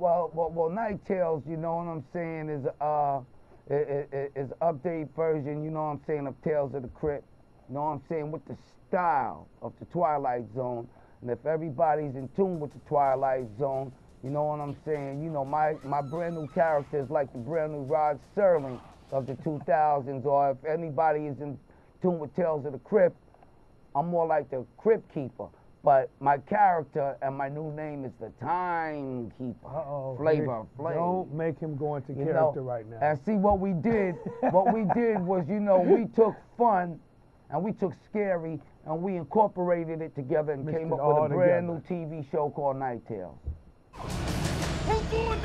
well, well, well, Nite Tales, you know what I'm saying, is uh, is, update version, you know what I'm saying, of Tales of the Crypt. You know what I'm saying, with the style of the Twilight Zone. And if everybody's in tune with the Twilight Zone, you know what I'm saying, you know, my, my brand new character is like the brand new Rod Serling of the 2000s, or if anybody is in tune with Tales of the Crypt, I'm more like the Crypt Keeper. But my character and my new name is the Timekeeper. Uh-oh. Flava Hey, Flav. Don't make him go into You character know, right now. And see what we did, what we did was, you know, we took fun and we took scary and we incorporated it together and Mixed came up with a brand together. new TV show called Nite Tales. Who's doing this?